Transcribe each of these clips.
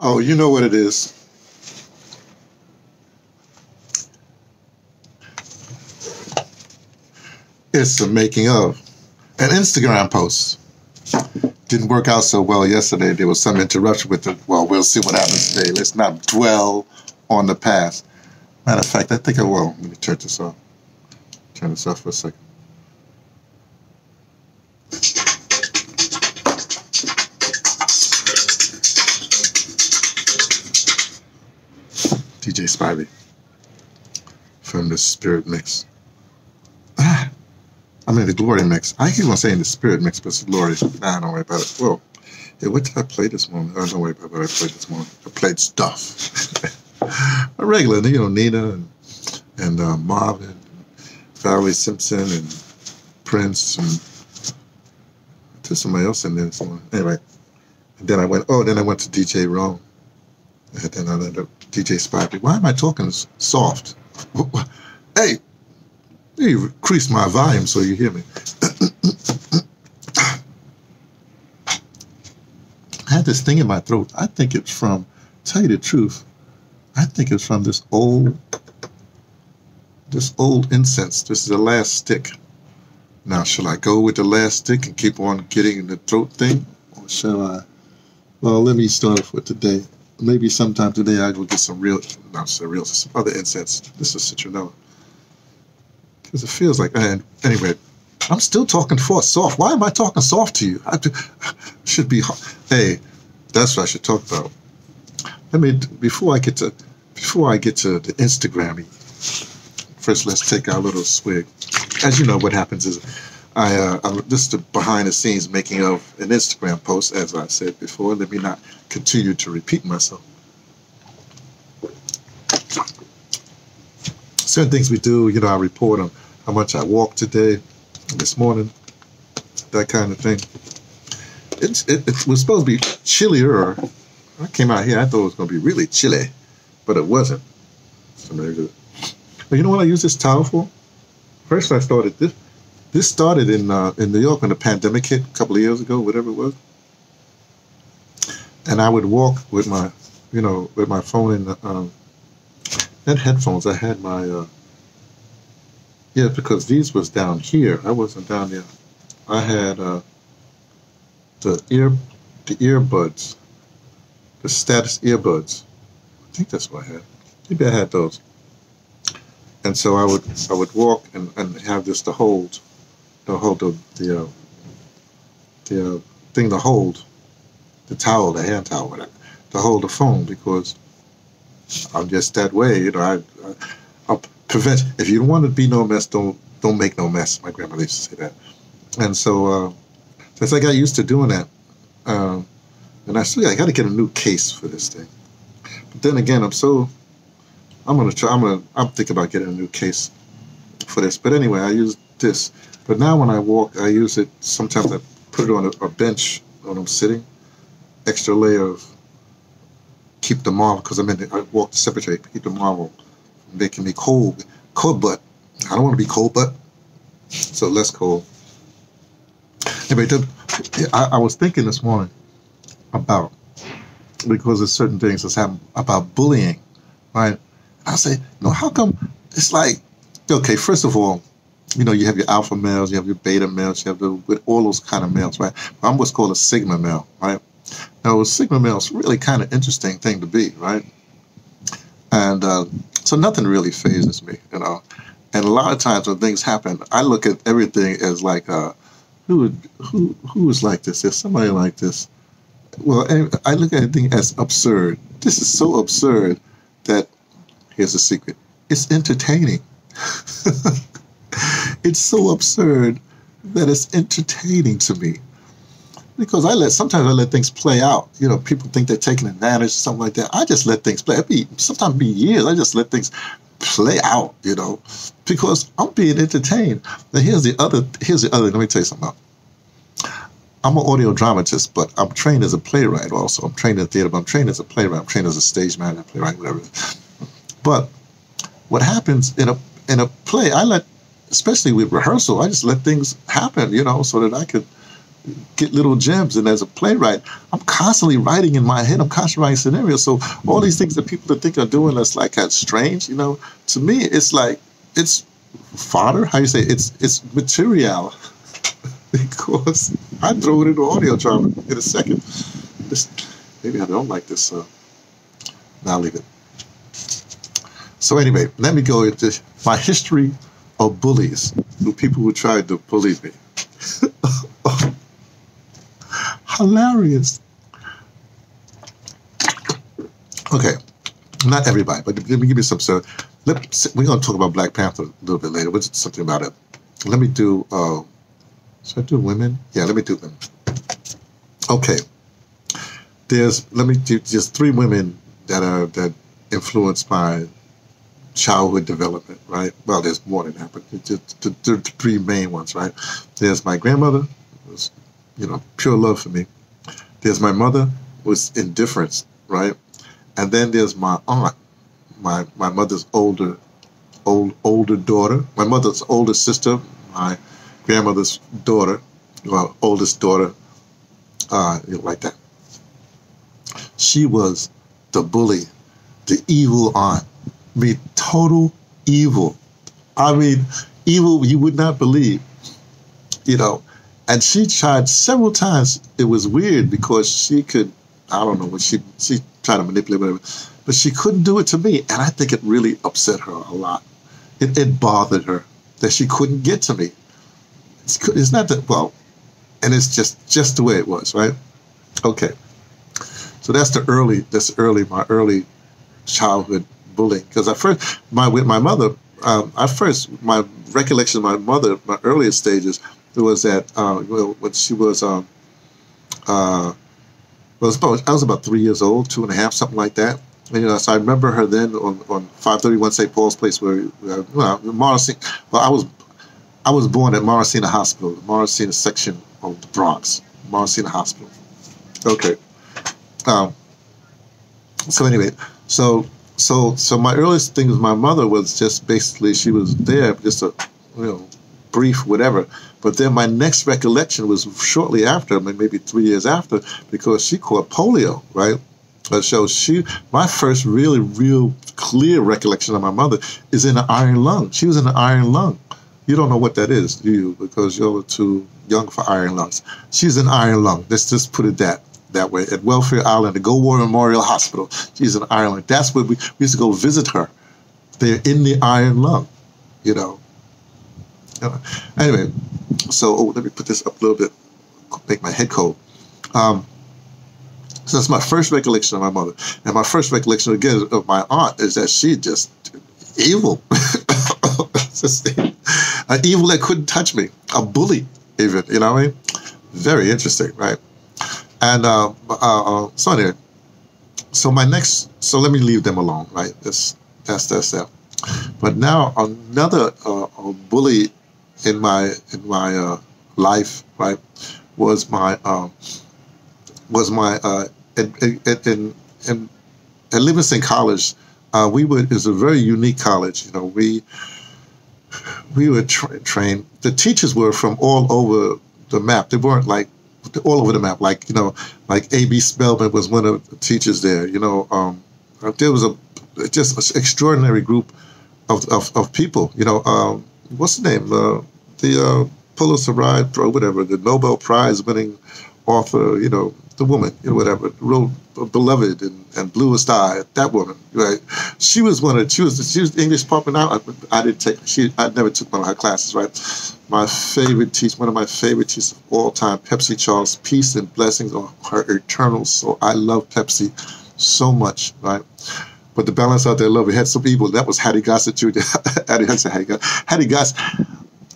Oh, you know what it is. It's the making of an Instagram post. Didn't work out so well yesterday. There was some interruption with it. Well, we'll see what happens today. Let's not dwell on the past. Matter of fact, I think I will. Let me turn this off. Turn this off for a second. Spivey from the Spirit Mix. Ah, I mean the Glory Mix. I keep on saying the Spirit Mix, but it's Glory. Nah, don't worry about it. Well, yeah, what did I play this morning? Oh, don't worry about what I played this morning. I played stuff. A regular, you know, Nina and, and uh, Marvin, Valerie Simpson, and Prince, and to somebody else in this morning. Anyway, and then I went, oh, then I went to DJ Rome. And then I ended up DJ Spivey. Why am I talking soft? Hey, you increase my volume so you hear me. I had this thing in my throat. I think it's from, tell you the truth, I think it's from this old, this old incense. This is the last stick. Now, shall I go with the last stick and keep on getting the throat thing? Or shall I? Well, let me start off with today maybe sometime today I will get some real, not so real, some other incense. This is citronella. Because it feels like, and anyway, I'm still talking for soft. Why am I talking soft to you? I should be, hey, that's what I should talk about. I mean, before I get to, before I get to the Instagrammy, first let's take our little swig. As you know, what happens is, I, uh, I'm just the behind the scenes making of an Instagram post, as I said before. Let me not continue to repeat myself. Certain things we do, you know, I report on how much I walked today, this morning, that kind of thing. It's, it, it was supposed to be chillier. I came out here, I thought it was going to be really chilly, but it wasn't. But you know what I use this towel for? First, I started this this started in uh, in New York when the pandemic hit a couple of years ago, whatever it was. And I would walk with my, you know, with my phone in the, um, and headphones. I had my, uh, yeah, because these was down here. I wasn't down there. I had uh, the ear, the earbuds, the status earbuds. I think that's what I had. Maybe I had those. And so I would I would walk and, and have this to hold to hold the the, uh, the uh, thing to hold the towel, the hand towel, whatever, to hold the phone because I'm just that way. You know, I, I I'll prevent. If you don't want to be no mess, don't don't make no mess. My grandmother used to say that, and so uh, since I got used to doing that, uh, and I still I got to get a new case for this thing. But then again, I'm so I'm gonna try. I'm gonna I'm thinking about getting a new case for this. But anyway, I use this but now when I walk, I use it. Sometimes I put it on a, a bench when I'm sitting. Extra layer of keep the marble because I'm in. The, I walk the cemetery. Keep the marble making me cold, cold butt. I don't want to be cold butt, so less cold. Anyway, I, I was thinking this morning about because of certain things that's happened about bullying, right? I say, know, how come it's like, okay, first of all, you know, you have your alpha males, you have your beta males, you have the, with all those kind of males, right? I'm what's called a sigma male, right? Now, a sigma male is really kind of interesting thing to be, right? And uh, so nothing really phases me, you know. And a lot of times when things happen, I look at everything as like, uh, who would, who who is like this? There's somebody like this. Well, I look at everything as absurd. This is so absurd that here's a secret: it's entertaining. it's so absurd that it's entertaining to me. Because I let sometimes I let things play out. You know, people think they're taking advantage, of something like that. I just let things play. It be sometimes be years. I just let things play out. You know, because I'm being entertained. Now here's the other. Here's the other. Let me tell you something. I'm an audio dramatist, but I'm trained as a playwright also. I'm trained in theater, but I'm trained as a playwright. I'm trained as a stage manager, playwright, whatever. But what happens in a in a play, I let especially with rehearsal, I just let things happen, you know, so that I could, get little gems. And as a playwright, I'm constantly writing in my head. I'm constantly writing scenarios. So all these things that people think are doing that's like that's strange, you know, to me, it's like it's fodder. How you say it? it's it's material. because I throw it into audio drama in a second. This, maybe I don't like this. Uh, now leave it. So anyway, let me go into my history of bullies, the people who tried to bully me. Hilarious. Okay, not everybody, but let me give you some. So, let, we're going to talk about Black Panther a little bit later. What's something about it? Let me do. Uh, should I do women? Yeah, let me do them. Okay. There's let me do just three women that are that influenced my childhood development, right? Well, there's more than that, but the, the, the three main ones, right? There's my grandmother, was, you know, pure love for me. There's my mother, was indifference, right? And then there's my aunt, my my mother's older, old older daughter, my mother's older sister, my grandmother's daughter, well, oldest daughter, uh, like that. She was the bully, the evil aunt. I mean, total evil. I mean, evil you would not believe. You know, and she tried several times. It was weird because she could, I don't know, what she she tried to manipulate whatever, but she couldn't do it to me, and I think it really upset her a lot. It, it bothered her that she couldn't get to me. It's, it's not that well, and it's just just the way it was, right? Okay. So that's the early, that's early, my early childhood bullying. Because I first, my with my mother, um, I first my recollection of my mother, my earliest stages was that uh, when she was, um, uh, I was about three years old, two and a half, something like that. And, you know, so I remember her then on, on 531 St. Paul's Place, where, uh, well, Morrissey, well, I was I was born at Morrisania Hospital, the Morrisania section of the Bronx, Morrisania Hospital. Okay. Um, so anyway, so so so my earliest thing with my mother was just basically she was there, just a you know brief whatever. But then my next recollection was shortly after, maybe three years after, because she caught polio, right? Uh, so she, my first really, real clear recollection of my mother is in an iron lung. She was in an iron lung. You don't know what that is, do you? Because you're too young for iron lungs. She's an iron lung. Let's just put it that that way at Welfare Island, the Goldwater Memorial Hospital. She's in Ireland. That's where we, we used to go visit her. They're in the iron lung, you know. Anyway, so oh, let me put this up a little bit, make my head cold. Um, so that's my first recollection of my mother. And my first recollection again of my aunt is that she just evil. an evil that couldn't touch me, a bully, even. You know what I mean? Very interesting, right? And uh, uh, uh, so my next, so let me leave them alone, right? That's that's that's that. But now another uh, bully in my in my uh, life, right, was my um, was my uh, in, in, in, at Livingston College. Uh, we would is a very unique college. You know, we we were tra- trained. The teachers were from all over the map. They weren't like all over the map. Like you know, like A.B. Spellman was one of the teachers there. You know, um, there was a just an extraordinary group of, of, of people. You know, um, what's the name? Uh, the uh, Pulitzer Prize, or whatever, the Nobel Prize winning author. You know, the woman, you know, whatever, wrote Beloved and, and Bluest Eye. That woman, right? She was one of she was she was English popping out. I, I didn't take she. I never took one of her classes, right? My favorite teacher, one of my favorite teachers of all time, Pepsi Charles. Peace and blessings on her eternal soul. I love Pepsi so much, right? But the balance out there, love, we had some evil. That was Hattie Gossett Jr. Hattie, Hattie, Gossett. Hattie Gossett.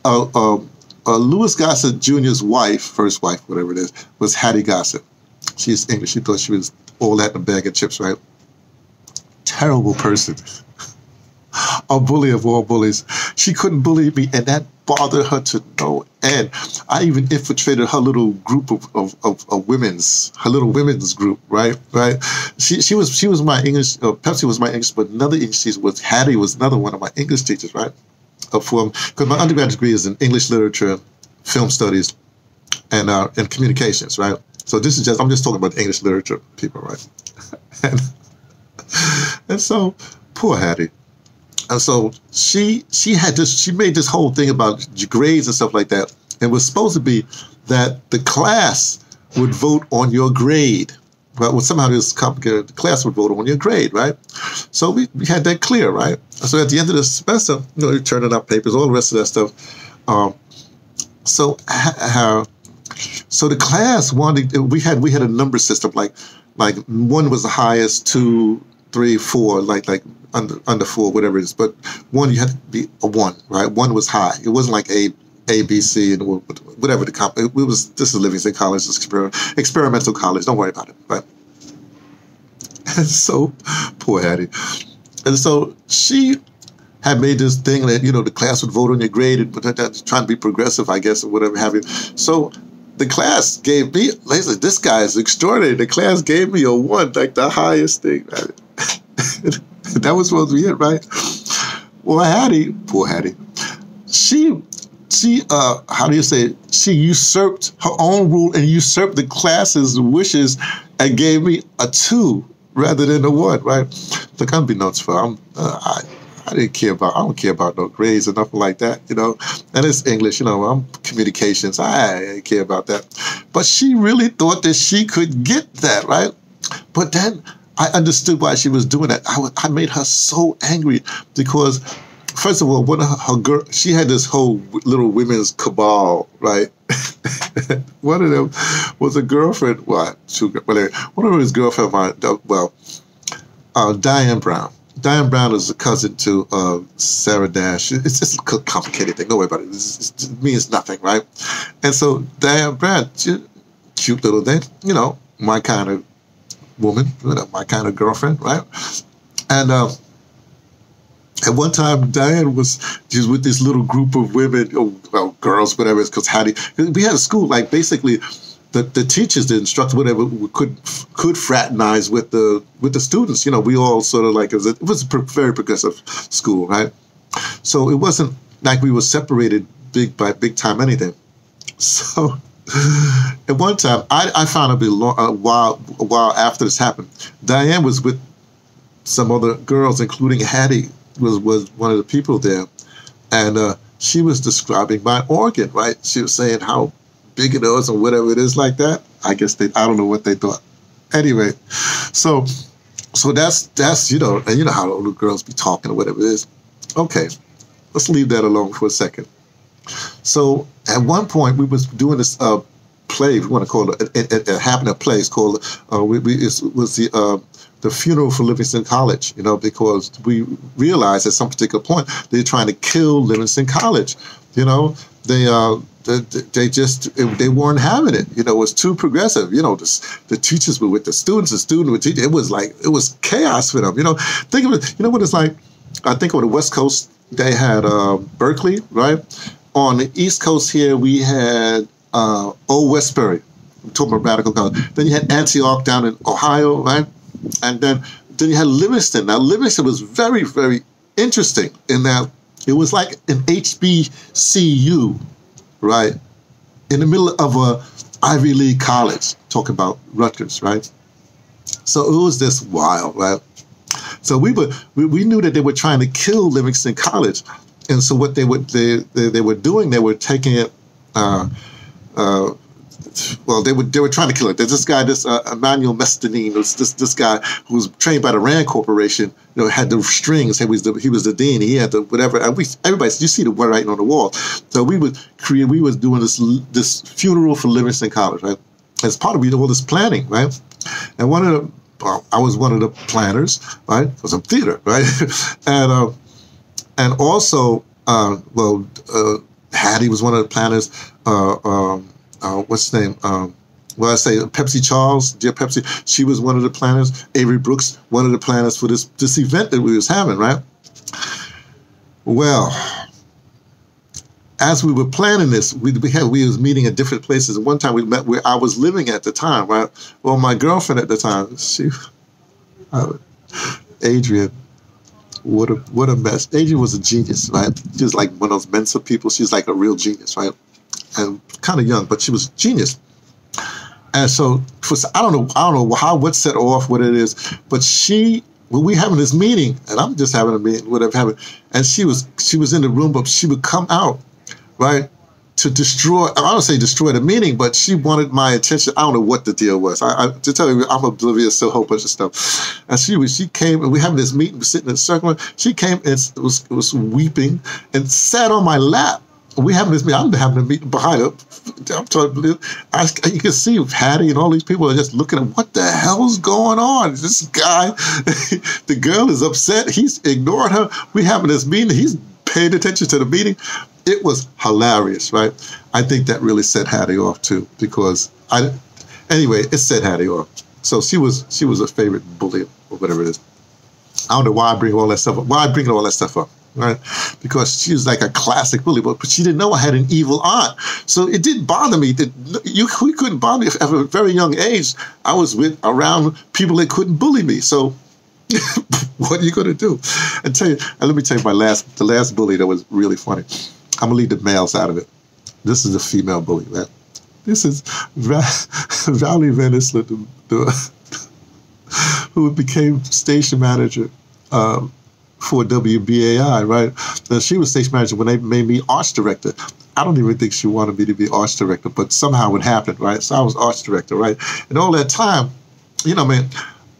Uh, uh, uh, Louis Gossett Jr.'s wife, first wife, whatever it is, was Hattie Gossett. She's English. She thought she was all that in a bag of chips, right? Terrible person. a bully of all bullies. She couldn't bully me, and that bothered her to no end. I even infiltrated her little group of, of, of, of women's, her little women's group, right? Right. She she was she was my English. Uh, Pepsi was my English, but another English teacher was Hattie was another one of my English teachers, right? Of because my undergraduate degree is in English literature, film studies, and uh, and communications, right? So this is just I'm just talking about English literature people, right? and, and so poor Hattie. And so she she had this she made this whole thing about grades and stuff like that. And it was supposed to be that the class would vote on your grade. But well, somehow this complicated. The class would vote on your grade, right? So we, we had that clear, right? So at the end of the semester, you know, you're turning out papers, all the rest of that stuff. Um, so how so the class wanted we had we had a number system like like one was the highest, two, three, four, like like under under four, whatever it is. But one you had to be a one, right? One was high. It wasn't like a A, B, C, and whatever the comp. It was this is Livingston College, this exper- experimental college. Don't worry about it, But And so poor Hattie, and so she had made this thing that you know the class would vote on your grade, and trying to be progressive, I guess, or whatever have you. So the class gave me, they said, this guy is extraordinary. The class gave me a one, like the highest thing. that was supposed to be it, right? Well, Hattie, poor Hattie, she, she, uh, how do you say it? She usurped her own rule and usurped the class's wishes and gave me a two rather than a one, right? Look, I'm notes for, I'm, uh, I, I didn't care about. I don't care about no grades or nothing like that, you know. And it's English, you know. I'm communications. I didn't care about that. But she really thought that she could get that, right? But then I understood why she was doing that. I, was, I made her so angry because, first of all, one of her, her girl, she had this whole little women's cabal, right? one of them was a girlfriend. Well, two, well, one of his girlfriend, well, uh, Diane Brown Diane Brown is a cousin to uh, Sarah Dash. It's just a complicated thing. Don't worry about it. It's, it's, it means nothing, right? And so Diane Brown, she, cute little thing, you know, my kind of woman, you know, my kind of girlfriend, right? And uh, at one time, Diane was just with this little group of women, or, well, girls, whatever it's called. Hattie. We had a school like basically the, the teachers, the instructors, whatever, could could fraternize with the with the students. You know, we all sort of like it was a, it was a very progressive school, right? So it wasn't like we were separated big by big time anything. So at one time, I, I found out a, a while a while after this happened, Diane was with some other girls, including Hattie was was one of the people there, and uh, she was describing my organ. Right, she was saying how big it is or whatever it is like that. I guess they I don't know what they thought. Anyway, so so that's that's you know and you know how little girls be talking or whatever it is. Okay, let's leave that alone for a second. So at one point we was doing this uh, play. We want to call it. It, it, it happened a play. It's called. Uh, we, we it was the. Uh, the funeral for Livingston College, you know, because we realized at some particular point they're trying to kill Livingston College. You know, they uh, they just they weren't having it. You know, it was too progressive. You know, the, the teachers were with the students, the students were teaching. It was like it was chaos for them. You know, think of it. You know what it's like. I think on the West Coast they had uh, Berkeley, right? On the East Coast here we had uh, Old Westbury. I'm talking about radical college. Then you had Antioch down in Ohio, right? And then then you had Livingston. Now Livingston was very very interesting in that it was like an HBCU right, in the middle of a Ivy League college, talk about Rutgers, right? So it was this wild, right? So we were we, we knew that they were trying to kill Livingston College, and so what they would they they, they were doing they were taking it uh, uh, well, they were they were trying to kill it. There's this guy, this uh, Emmanuel Mesthene, this, this this guy who was trained by the Rand Corporation. You know, had the strings. He was the he was the dean. He had the whatever. And we everybody, you see the writing on the wall. So we would create. We was doing this this funeral for Livingston College, right? As part of we all this planning, right? And one of the well, I was one of the planners, right? For some theater, right? and uh, and also, uh, well, uh, Hattie was one of the planners. Uh, um, uh, what's his name? Um, well, I say Pepsi Charles, dear Pepsi. She was one of the planners. Avery Brooks, one of the planners for this this event that we was having, right? Well, as we were planning this, we, we had we was meeting at different places. One time we met where I was living at the time, right? Well, my girlfriend at the time, she, uh, Adrian, what a what a mess. Adrian was a genius, right? She was like one of those Mensa people. She's like a real genius, right? And kind of young, but she was genius. And so, for, I don't know, I don't know how what set off what it is, but she when we having this meeting, and I'm just having a meeting, whatever happened, and she was she was in the room, but she would come out, right, to destroy. I don't say destroy the meeting, but she wanted my attention. I don't know what the deal was. I, I to tell you, I'm oblivious to a whole bunch of stuff. And she was she came and we having this meeting, sitting in a circle. She came and was was weeping and sat on my lap we having this meeting. I'm having a meeting behind her. I'm trying talking. I, you can see Hattie and all these people are just looking at what the hell's going on. This guy, the girl is upset. He's ignoring her. We having this meeting. He's paying attention to the meeting. It was hilarious, right? I think that really set Hattie off too because I. Anyway, it set Hattie off. So she was she was a favorite bully or whatever it is. I don't know why I bring all that stuff up. Why I bring all that stuff up right? Because she was like a classic bully, but, but she didn't know I had an evil aunt. So it didn't bother me that you we couldn't bother me at a very young age. I was with around people that couldn't bully me. So what are you to do? And tell you, let me tell you my last the last bully that was really funny. I'm gonna leave the males out of it. This is a female bully, man. This is Val- Valerie who became station manager. Um, for WBAI, right? She was station manager when they made me arts director. I don't even think she wanted me to be arts director, but somehow it happened, right? So I was arts director, right? And all that time, you know, man,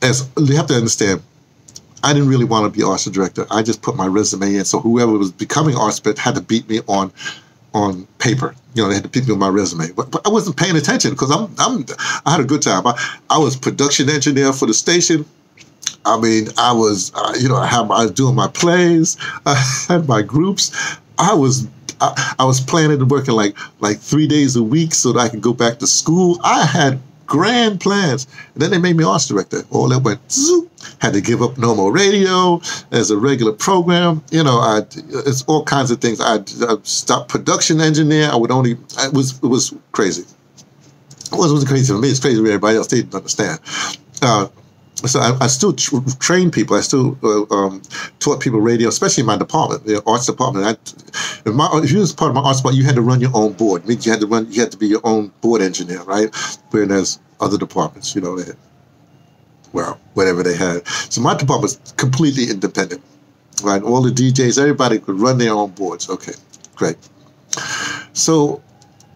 as you have to understand, I didn't really want to be arts director. I just put my resume in, so whoever was becoming arts director had to beat me on on paper. You know, they had to beat me on my resume, but, but I wasn't paying attention because I'm, I'm I had a good time. I, I was production engineer for the station. I mean, I was, uh, you know, I, I was doing my plays, I had my groups. I was, I, I was planning and working like like three days a week so that I could go back to school. I had grand plans. And then they made me arts director. All that went, zoop, had to give up normal radio as a regular program. You know, I, it's all kinds of things. I, I stopped production engineer. I would only, it was, it was crazy. It wasn't crazy for me. It's crazy for everybody else. They didn't understand. Uh, so I, I still tr- train people. I still uh, um, taught people radio, especially in my department, the arts department. I, if, my, if you was part of my arts department, you had to run your own board. It means you had to run. You had to be your own board engineer, right? Whereas other departments, you know, they well, whatever they had. So my department was completely independent, right? All the DJs, everybody could run their own boards. Okay, great. So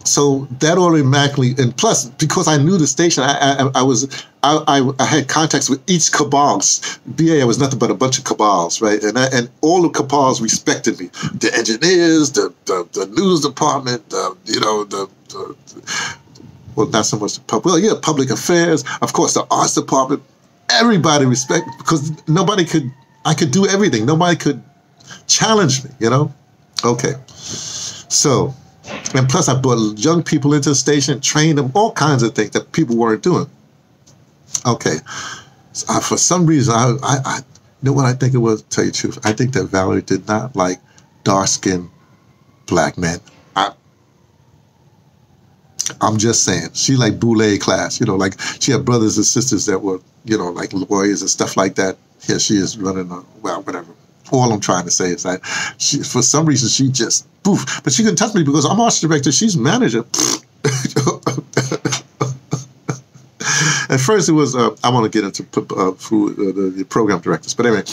so that automatically, and plus because I knew the station, I, I, I was I, I, I, had contacts with each cabals. BA was nothing but a bunch of cabals, right? And I, and all the cabals respected me. The engineers, the the, the news department, the, you know the, the, well not so much the public, well yeah, public affairs, of course the arts department. Everybody respect because nobody could I could do everything. Nobody could challenge me, you know. Okay, so and plus, I brought young people into the station, trained them, all kinds of things that people weren't doing. Okay. So I, for some reason, I, I, I, you know what I think it was, tell you the truth. I think that Valerie did not like dark skinned black men. I'm just saying. She like boule class, you know, like she had brothers and sisters that were, you know, like lawyers and stuff like that. Here she is running well, whatever. All I'm trying to say is that she, for some reason, she just poof. But she couldn't touch me because I'm arts director. She's manager. At first, it was uh, I want to get into uh, uh, the, the, program directors, but anyway.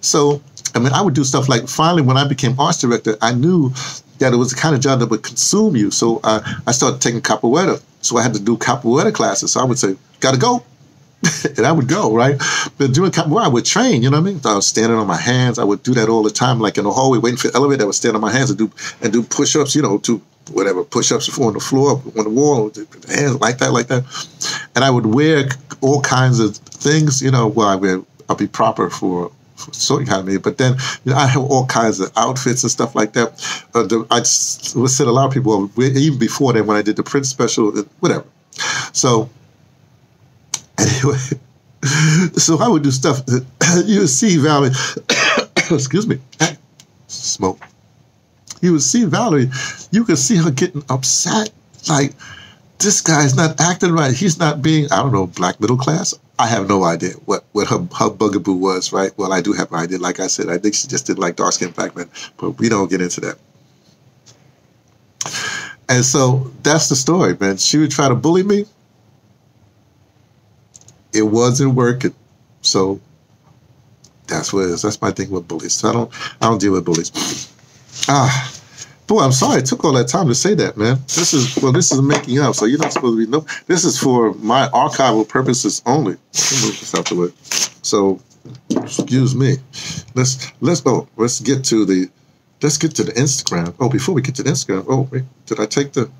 So I mean, I would do stuff like finally when I became arts director, I knew that it was the kind of job that would consume you. So uh, I started taking capoeira. So I had to do capoeira classes. So I would say, "Gotta go." and I would go, right? But doing capoeira, I would train, you know what I mean? I was standing on my hands. I would do that all the time, like in the hallway, waiting for the elevator. I would stand on my hands and do and do push ups, you know, to whatever push ups on the floor, on the wall, hands like that, like that. And I would wear all kinds of things, you know. Well, I would I'll be proper for of me. But then you know, I have all kinds of outfits and stuff like that. Uh, the, I would set a lot of people even before then when I did the Prince special, whatever. So Anyway, so I would do stuff that you would see Valerie, excuse me, smoke. You would see Valerie, you could see her getting upset. Like, this guy's not acting right. He's not being, I don't know, black middle class. I have no idea what, what her, her bugaboo was, right? Well, I do have an idea. Like I said, I think she just didn't like dark skinned black men, but we don't get into that. And so that's the story, man. She would try to bully me. It wasn't working. So that's what it is. That's my thing with bullies. So I don't I don't deal with bullies. Ah boy, I'm sorry it took all that time to say that, man. This is well, this is making up, so you're not supposed to be no this is for my archival purposes only. Move this out the way. So excuse me. Let's let's oh let's get to the let's get to the Instagram. Oh, before we get to the Instagram, oh wait, did I take the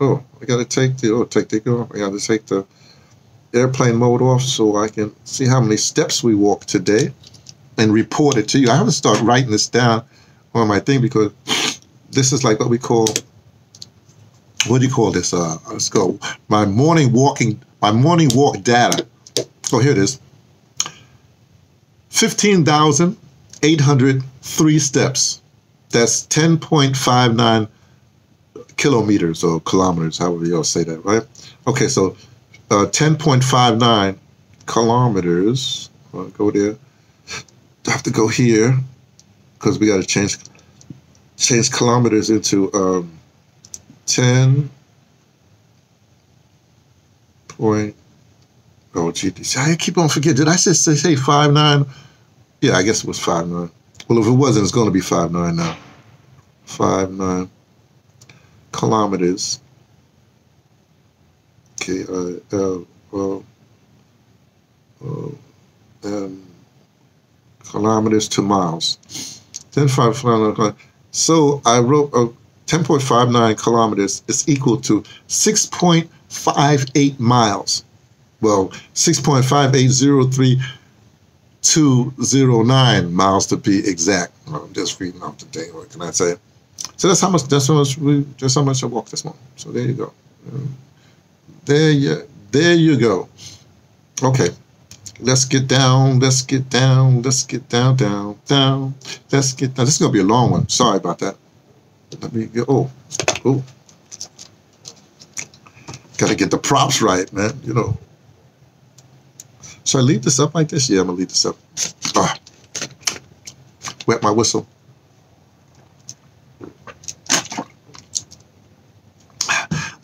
oh I gotta take the oh take the go. I gotta take the airplane mode off so I can see how many steps we walked today and report it to you. I have to start writing this down on my thing because this is like what we call what do you call this? Uh, let's go. My morning walking, my morning walk data. Oh, here it is. Fifteen thousand eight hundred three steps. That's ten point five nine kilometers or kilometers, however you all say that, right? Okay, so uh, 10.59 kilometers. I'll go there. I have to go here because we got to change change kilometers into um, 10 point. Oh, gee, I keep on forgetting. Did I just say, say five nine? Yeah, I guess it was five nine. Well, if it wasn't, it's going to be five nine now. Five nine kilometers Okay, uh, uh, well, uh, um, kilometers to miles. 10.59. So I wrote uh, 10.59 kilometers is equal to 6.58 miles. Well, 6.5803209 miles to be exact. I'm just reading off the thing. What can I say? So that's how much. That's how much. We, that's how much I walked this morning. So there you go. There you, there you go. Okay, let's get down. Let's get down. Let's get down, down, down. Let's get down. This is gonna be a long one. Sorry about that. Let me go. Oh, oh. Got to get the props right, man. You know. Should I leave this up like this? Yeah, I'm gonna leave this up. Ah. Wet my whistle.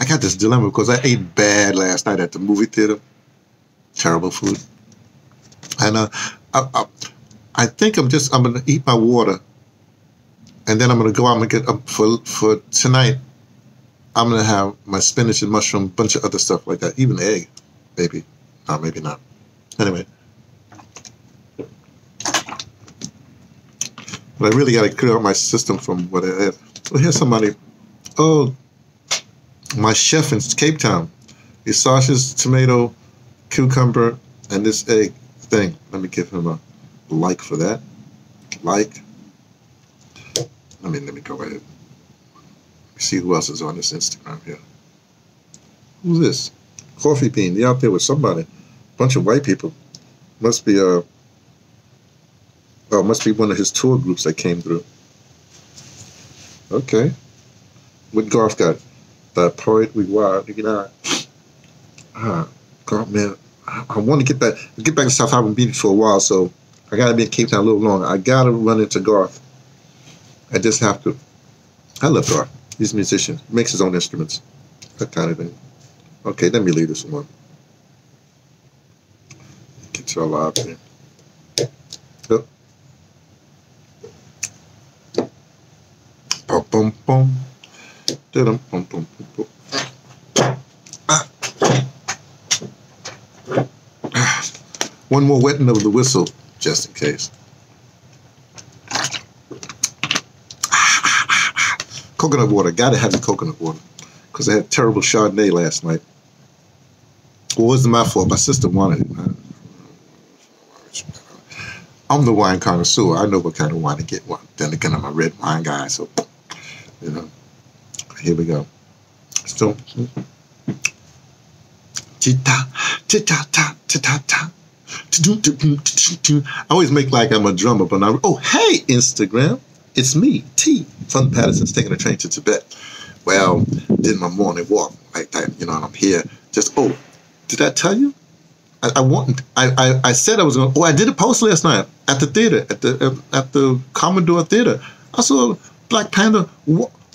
I got this dilemma because I ate bad last night at the movie theater. Terrible food. And uh, I, I, I think I'm just, I'm going to eat my water. And then I'm going to go out and get, up for, for tonight, I'm going to have my spinach and mushroom, bunch of other stuff like that. Even egg, maybe. No, maybe not. Anyway. But I really got to clear out my system from what I had. So here's somebody. Oh, my chef in Cape Town. His sausage, tomato, cucumber, and this egg thing. Let me give him a like for that. Like. I mean, let me go ahead. See who else is on this Instagram here. Who's this? Coffee Bean. You out there with somebody. Bunch of white people. Must be a. Uh, oh, must be one of his tour groups that came through. Okay. What Garth got? The poet we were, you know. Ah, God, man, I, I want to get back, get back to South Harbour Beach for a while, so I got to be in Cape Town a little longer. I got to run into Garth. I just have to. I love Garth. He's a musician, makes his own instruments, that kind of thing. Okay, let me leave this one. Get y'all out there. One more wetting of the whistle, just in case. Coconut water. Gotta have the coconut water. Because I had terrible Chardonnay last night. Well, it wasn't my fault. My sister wanted it. I'm the wine connoisseur. I know what kind of wine to get. Then again, I'm a red wine guy, so, you know. Here we go. So, ta ta ta ta ta. I always make like I'm a drummer, but I'm, oh, hey, Instagram. It's me, T, from Patterson's taking a train to Tibet. Well, did my morning walk like that, you know, and I'm here. Just, oh, did I tell you? I, I want. I, I, I said I was going. Oh, I did a post last night at the theater, at the at the Commodore Theater. I saw Black Panther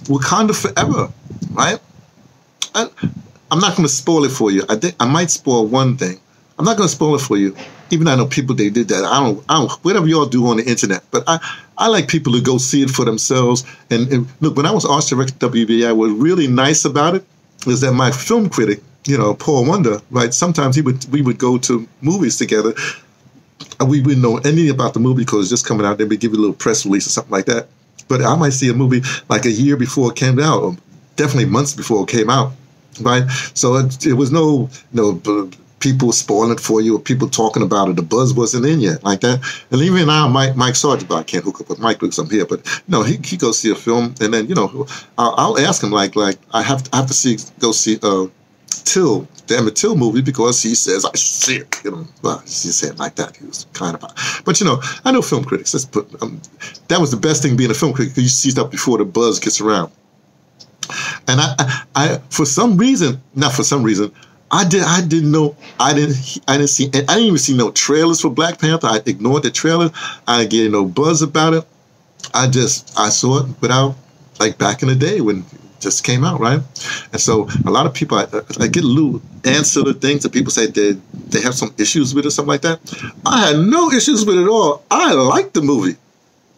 Wakanda Forever, right? I, I'm not going to spoil it for you. I think I might spoil one thing. I'm not going to spoil it for you. Even though I know people they did that. I don't. I don't. Whatever y'all do on the internet, but I I like people to go see it for themselves. And, and look, when I was arts director at WBAI, what was really nice about it is that my film critic, you know, Paul Wonder, right? Sometimes he would we would go to movies together. And we wouldn't know anything about the movie because it's just coming out. Then we give you a little press release or something like that. But I might see a movie like a year before it came out, or definitely months before it came out, right? So it, it was no, you know, people spoiling it for you or people talking about it. The buzz wasn't in yet like that. And even now, Mike Mike Sargent, I can't hook up with Mike because I'm here, but you know, he, he goes see a film and then, you know, I'll, I'll ask him like, like I have to, I have to see, go see, uh, Till, the Emmett Till movie because he says I see it. You know, well, he said like that. He was kind of, but you know, I know film critics. Let's put um, that was the best thing being a film critic because you see stuff before the buzz gets around. And I, I, I, for some reason, not for some reason, I did. I didn't know. I didn't. I didn't see. I didn't even see no trailers for Black Panther. I ignored the trailer. I didn't get no buzz about it. I just I saw it without like back in the day when just came out, right? And so a lot of people, I, I get little answer to things that people say they they have some issues with or something like that. I had no issues with it at all. I liked the movie.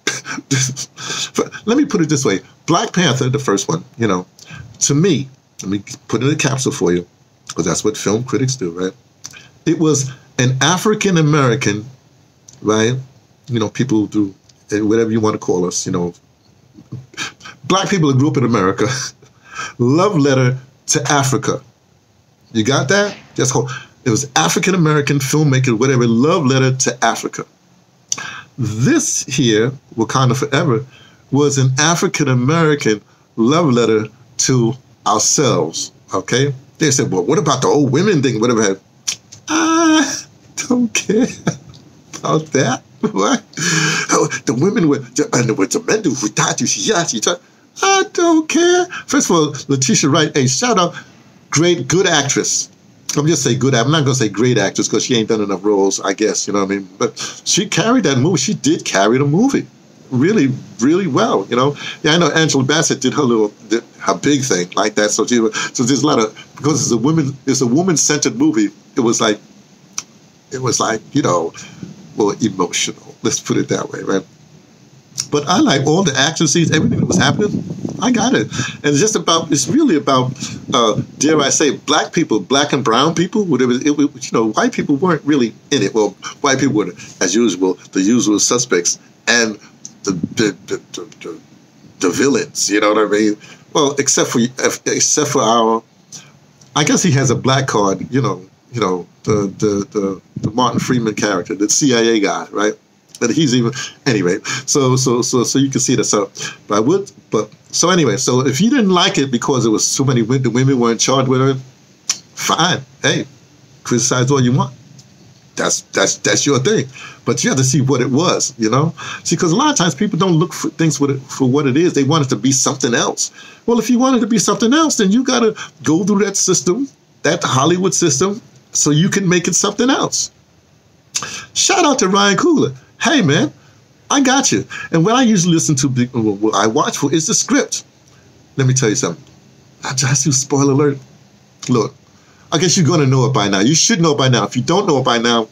let me put it this way: Black Panther, the first one, you know, to me, let me put in a capsule for you, because that's what film critics do, right? It was an African American, right? You know, people do eh, whatever you want to call us, you know, black people who grew up in America, love letter to Africa. You got that? That's called, it was African American filmmaker, whatever, love letter to Africa. This here, Wakanda Forever, was an African American love letter to ourselves. Okay? They said, well, what about the old women thing? Whatever. I ah, don't care about that. What? Oh, the women were, and with the men who died, yes, she just. I don't care. First of all, Letitia Wright, hey, shout out, great, good actress. I'm just say good. I'm not gonna say great actress because she ain't done enough roles, I guess. You know what I mean? But she carried that movie. She did carry the movie, really, really well. You know? Yeah, I know Angela Bassett did her little, did her big thing like that. So she, so there's a lot of because it's a woman, it's a woman centered movie. It was like, it was like you know, well, emotional. Let's put it that way, right? But I like all the action scenes, everything that was happening. I got it. And it's just about, it's really about, uh, dare I say, black people, black and brown people, whatever. It, you know, white people weren't really in it. Well, white people were, as usual, the usual suspects and the, the, the, the, the villains, you know what I mean? Well, except for, except for our, I guess he has a black card, you know, you know, the, the, the, the Martin Freeman character, the CIA guy, right? But he's even anyway. So so so so you can see that. So, but I would. But so anyway. So if you didn't like it because it was so many women, the women were in charge with her, fine. Hey, criticize all you want. That's that's that's your thing. But you have to see what it was. You know, see, because a lot of times people don't look for things for, it, for what it is. They want it to be something else. Well, if you want it to be something else, then you got to go through that system, that Hollywood system, so you can make it something else. Shout out to Ryan Coogler hey man, I got you. And what I usually listen to, what I watch for is the script. Let me tell you something. I just do spoiler alert. Look, I guess you're gonna know it by now. You should know by now. If you don't know it by now,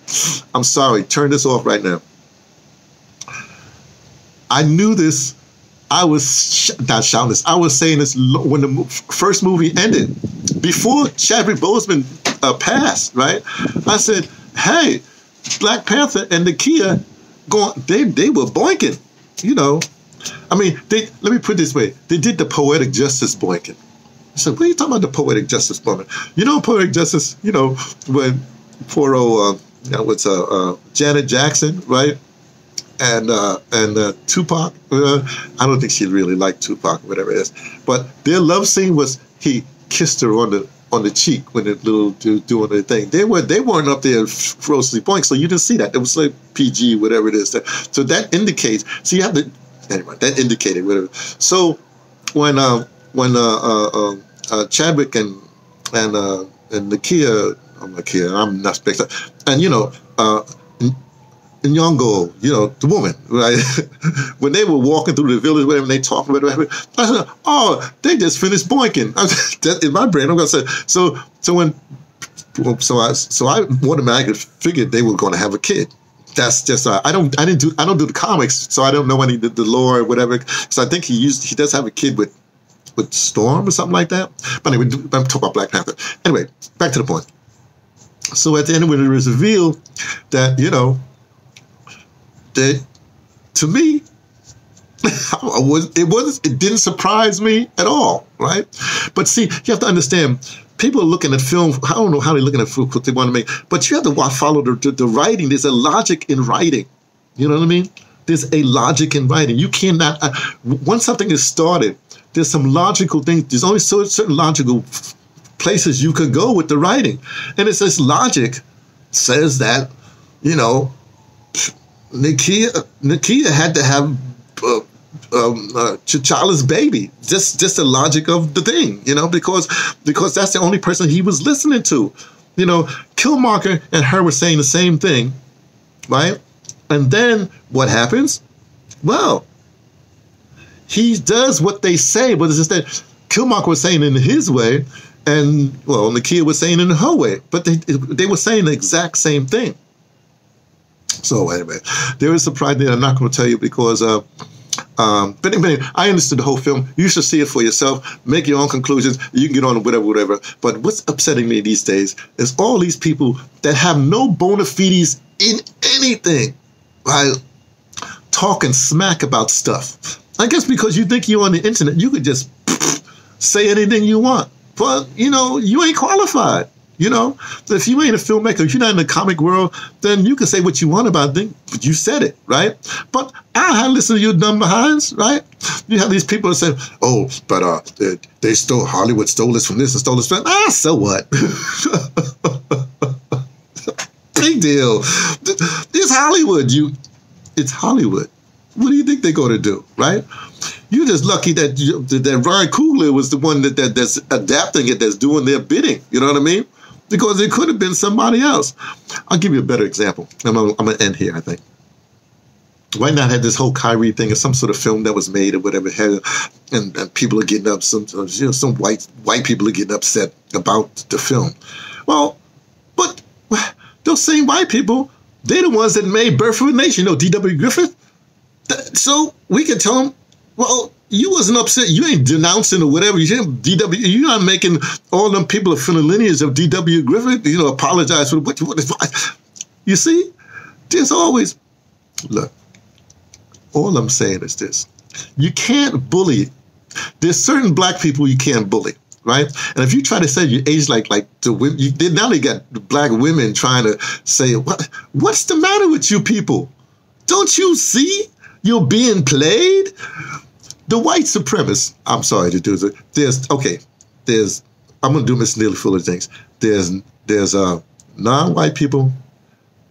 I'm sorry. Turn this off right now. I knew this. I was sh- not shouting this. I was saying this when the first movie ended, before Chadwick Boseman uh, passed. Right? I said, "Hey, Black Panther and Nakia going, they they were boinking, you know. I mean, they let me put this way: they did the poetic justice boinking. I said, "What are you talking about the poetic justice boinking? You know, poetic justice. You know, when poor old, uh, you uh, uh, Janet Jackson, right? And uh, and uh, Tupac. Uh, I don't think she really liked Tupac, whatever it is. But their love scene was he kissed her on the on the cheek when the little dude doing their thing. They were they weren't up there ferociously pointing, so you didn't see that. It was like PG, whatever it is. So that indicates. So you have to anyway. That indicated whatever. So when uh, when uh, uh, uh, uh Chadwick and and uh, and Nakia, oh, Nakia, I'm not spectacular, and you know. Nyong'o, you know, the woman, right? when they were walking through the village, whatever, they talking about whatever, I said, oh, they just finished boinking. I, in my brain, I'm gonna say, so, so when, so I, so I automatically figured they were going to have a kid. That's just uh, I don't I didn't do I don't do the comics, so I don't know any the, the lore or whatever. So I think he used he does have a kid with with Storm or something like that. But anyway, I'm talking about Black Panther. Anyway, back to the point. So at the end, when it was revealed that you know that to me, was, it was it didn't surprise me at all, right? But see, you have to understand. People are looking at film. I don't know how they're looking at film what they want to make, but you have to follow the, the, the writing. There's a logic in writing. You know what I mean? There's a logic in writing. You cannot uh, once something is started. There's some logical things. There's only so certain logical places you can go with the writing, and it says logic says that you know Nakia Nikia had to have uh, um, uh, baby. Just just the logic of the thing, you know, because because that's the only person he was listening to. You know, Killmonger and her were saying the same thing, right? And then what happens? Well, he does what they say, but it's just that Killmonger was saying in his way, and well, Nakia was saying in her way, but they they were saying the exact same thing. So anyway, there is a pride there. I'm not going to tell you because. Uh, um, but anyway, I understood the whole film. You should see it for yourself. Make your own conclusions. You can get on whatever, whatever. But what's upsetting me these days is all these people that have no bona fides in anything, right? Talking smack about stuff. I guess because you think you're on the internet, you could just say anything you want. But you know, you ain't qualified. You know, if you ain't a filmmaker, if you're not in the comic world, then you can say what you want about it. But you said it, right? But I listened to you dumb behinds, right? You have these people that say, "Oh, but uh, they, they stole Hollywood stole this from this and stole this from ah, so what? Big deal. It's Hollywood. You, it's Hollywood. What do you think they're going to do, right? You're just lucky that you, that Ryan Coogler was the one that, that that's adapting it, that's doing their bidding. You know what I mean? Because it could have been somebody else. I'll give you a better example. I'm going to end here, I think. Why not have this whole Kyrie thing or some sort of film that was made or whatever, and, and people are getting up, some uh, you know, some white white people are getting upset about the film. Well, but those same white people, they're the ones that made Birth of a Nation. You know, D.W. Griffith. So we can tell them, well, you wasn't upset. You ain't denouncing or whatever. You didn't DW. You're not making all them people of the lineage of D.W. Griffith, you know, apologize for what, you what, what. You see, there's always look. All I'm saying is this: you can't bully. There's certain black people you can't bully, right? And if you try to say you age like like the women, you, now they got black women trying to say what what's the matter with you people? Don't you see you're being played? The white supremacists, I'm sorry to do this. There's okay, there's I'm gonna do Miss Neely Fuller things. There's there's uh non-white people,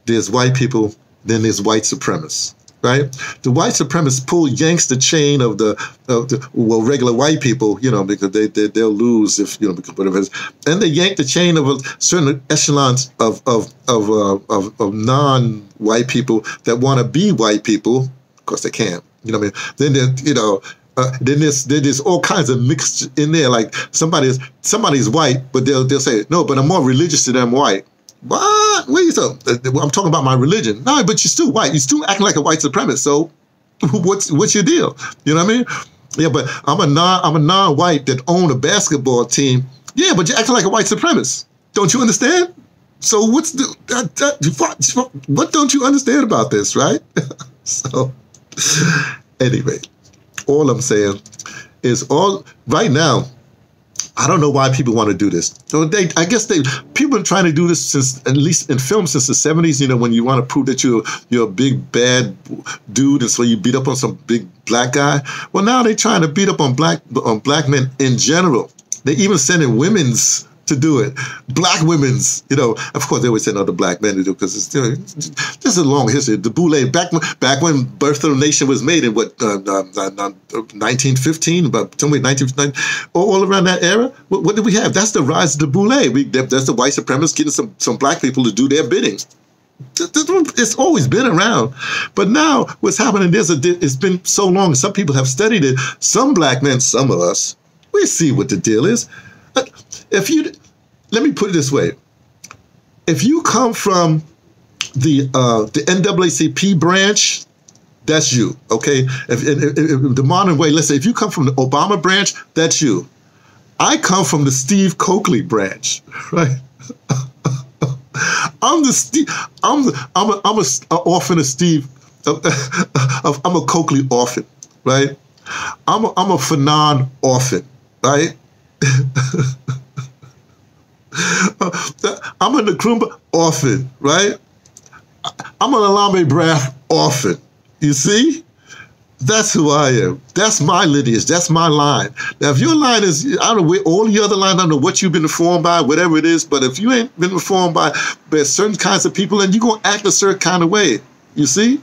there's white people, then there's white supremacists. Right, the white supremacists pull yanks the chain of the, of the well regular white people, you know, because they, they they'll lose if you know because whatever and they yank the chain of a certain echelons of of of uh, of, of non-white people that want to be white people. Of course, they can't. You know, what I mean, then they you know uh, then there's then there's all kinds of mixed in there. Like somebody's somebody's white, but they'll they'll say no, but I'm more religious than I'm white. What? What are you talking? Uh, I'm talking about my religion. No, but you're still white. You're still acting like a white supremacist. So what's what's your deal? You know what I mean? Yeah, but I'm a non I'm a non-white that own a basketball team. Yeah, but you're acting like a white supremacist. Don't you understand? So what's the what, what don't you understand about this, right? so anyway all I'm saying is all right now. I don't know why people want to do this. So they, I guess they, people been trying to do this since, at least in film, since the '70s. You know, when you want to prove that you're you're a big bad dude, and so you beat up on some big black guy. Well, now they're trying to beat up on black on black men in general. They even sending women's to do it. Black women's, you know, of course they always send other black men to do because it's you know, this is a long history. The Boule back back when Birth of the Nation was made in what uh, uh, 1915, uh, about somewhere 1959, all around that era. What, what, did we have? That's the rise of the Boule. We that's the white supremacists getting some some black people to do their bidding. It's always been around, but now what's happening is it's been so long. Some people have studied it. Some black men, some of us, we see what the deal is. If you, let me put it this way: if you come from the uh, the NAACP branch, that's you. Okay. If, if, if, the modern way, let's say if you come from the Obama branch, that's you. I come from the Steve Cokely branch, right? I'm the Steve. I'm the, I'm a, I'm a, a orphan of Steve. I'm a Cokely orphan, right? I'm a, I'm a Fanon orphan, right? Uh, I'm a Nkrumah orphan, right? I'm an Alambre Braff orphan. You see? That's who I am. That's my lineage. That's my line. Now, if your line is, I don't know, all the other lines, I don't know what you've been informed by, whatever it is, but if you ain't been informed by, by certain kinds of people, then you're going to act a certain kind of way. You see?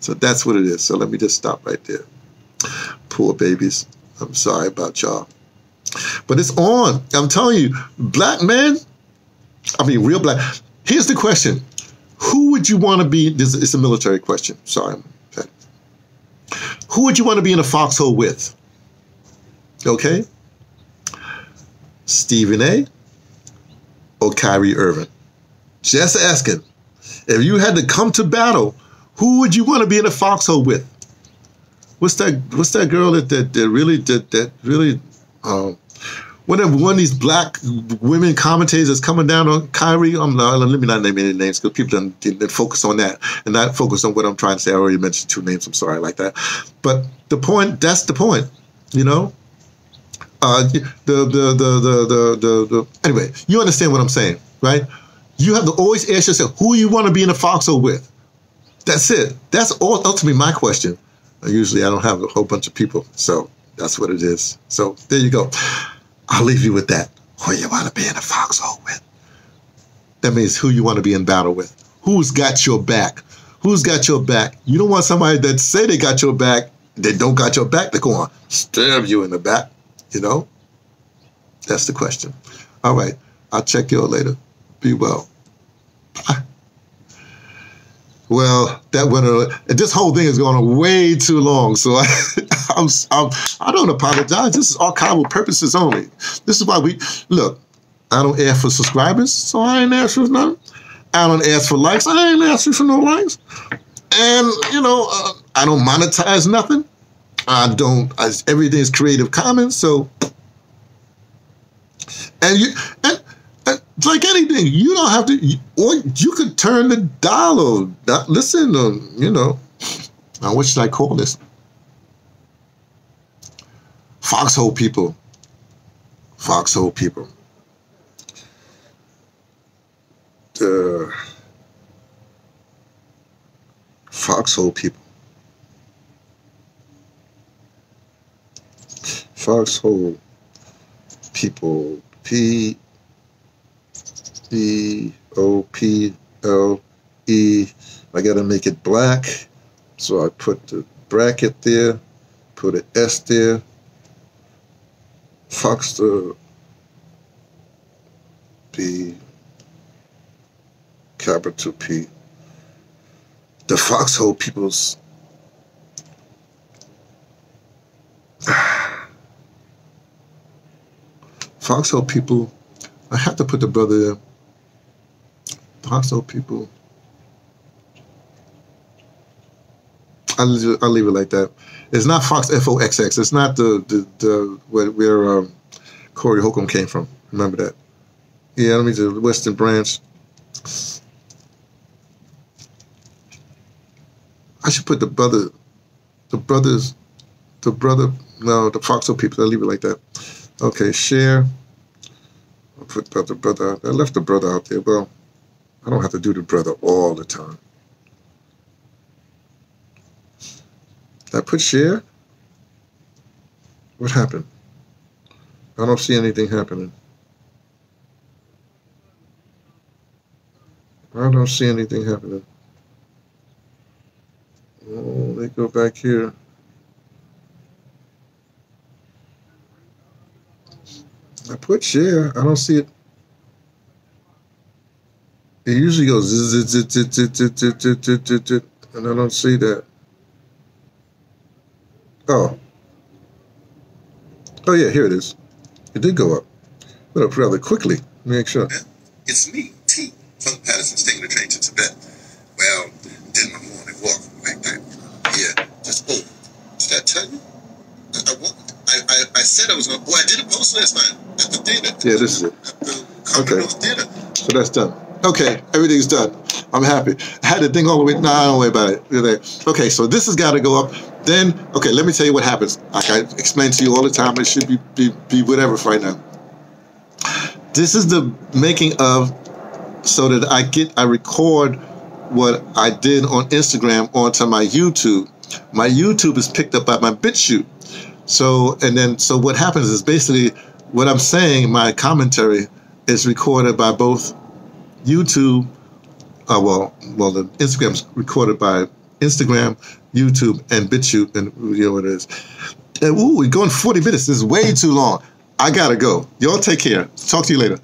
So that's what it is. So let me just stop right there. Poor babies. I'm sorry about y'all. But it's on. I'm telling you, black men, I mean, real black. Here's the question Who would you want to be? This is a military question. Sorry. Who would you want to be in a foxhole with? Okay? Stephen A. or Kyrie Irving? Just asking. If you had to come to battle, who would you want to be in a foxhole with? What's that? What's that girl that that, that really that that really um, one of one of these black women commentators that's coming down on Kyrie. I'm not, let me not name any names because people don't, not focus on that and not focus on what I'm trying to say. I already mentioned two names. I'm sorry like that. But the point, that's the point, you know. Uh, the, the, the, the, the, the, the, anyway, you understand what I'm saying, right? You have to always ask yourself who you want to be in a foxhole with. That's it. That's all, ultimately my question. Usually I don't have a whole bunch of people, so that's what it is. So there you go. I'll leave you with that. Who you want to be in a foxhole with? That means who you want to be in battle with. Who's got your back? Who's got your back? You don't want somebody that say they got your back, they don't got your back to go on stab you in the back. You know? That's the question. All right. I'll check you out later. Be well. Bye. Well, that went. This whole thing is going on way too long, so I, I'm, I'm, I don't apologize. This is archival purposes only. This is why we look. I don't ask for subscribers, so I ain't asking for nothing. I don't ask for likes. I ain't asking for no likes. And you know, uh, I don't monetize nothing. I don't. I, everything is Creative Commons, so. And you and like anything. You don't have to, or you could turn the not listen to, you know. Now, what should I call this? Foxhole people. Foxhole people. The foxhole people. Foxhole people. P B O P L E. I got to make it black. So I put the bracket there, put an S there, Fox the B, capital P. The foxhole peoples. Foxhole people, I have to put the brother hostile people. I'll, I'll leave it like that. It's not Fox F O X X. It's not the the, the where, where um, Corey Holcomb came from. Remember that. Yeah, let me do Western Branch. I should put the brother, the brothers, the brother. No, the Foxhole people. I'll leave it like that. Okay, share. I'll put the brother. I left the brother out there. Well. I don't have to do the brother all the time. I put share? What happened? I don't see anything happening. I don't see anything happening. Oh, me go back here. I put share. I don't see it. It usually goes and I don't see that. Oh. Oh yeah, here it is. It did go up. Went up rather quickly. Make sure. It's me, T, from Patterson, taking the train to Tibet. Well, did my morning walk like that. Yeah, just oh, did I tell you? I, I, I, I, I said I was going. to Oh, I did a post last night at the theater. Yeah, this is it. At the Cardinals dinner. So that's done. Okay, everything's done. I'm happy. I had the thing all the way. Nah, don't worry about it. Okay, so this has got to go up. Then, okay, let me tell you what happens. Like I explain to you all the time, it should be be, be whatever right now. This is the making of so that I get I record what I did on Instagram onto my YouTube. My YouTube is picked up by my BitChute. So and then so what happens is basically what I'm saying, my commentary is recorded by both YouTube. Uh, well, well, the Instagram's recorded by Instagram, YouTube, and BitChute, and you know what it is. And ooh, we're going 40 minutes. This is way too long. I gotta go. Y'all take care. Talk to you later.